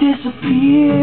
disappear.